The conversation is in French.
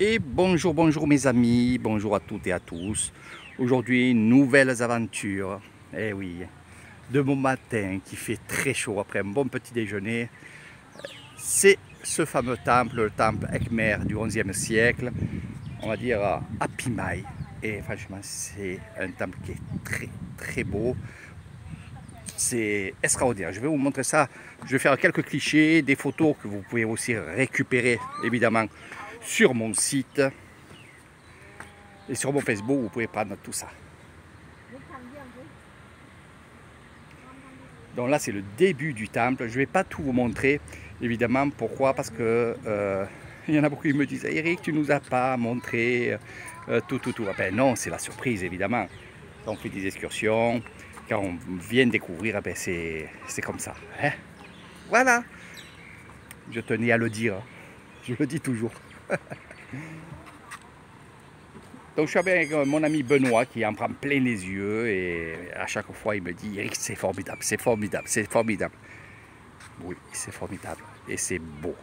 Et bonjour, bonjour mes amis, bonjour à toutes et à tous. Aujourd'hui, nouvelles aventures. Eh oui, de bon matin qui fait très chaud après un bon petit déjeuner. C'est ce fameux temple, le temple Ekmer du 11e siècle, on va dire à Pimaï. Et franchement, c'est un temple qui est très très beau. C'est extraordinaire. Je vais vous montrer ça. Je vais faire quelques clichés, des photos que vous pouvez aussi récupérer évidemment sur mon site et sur mon Facebook, vous pouvez prendre tout ça. Donc là, c'est le début du temple. Je ne vais pas tout vous montrer, évidemment. Pourquoi? Parce que euh, il y en a beaucoup qui me disent Eric, tu nous as pas montré euh, tout, tout, tout. Ben non, c'est la surprise, évidemment. on fait des excursions. Quand on vient découvrir, ben c'est comme ça. Hein. voilà. Je tenais à le dire. Je le dis toujours. Donc je suis avec euh, mon ami Benoît qui en prend plein les yeux et à chaque fois il me dit Eric c'est formidable, c'est formidable, c'est formidable. Oui, c'est formidable et c'est beau.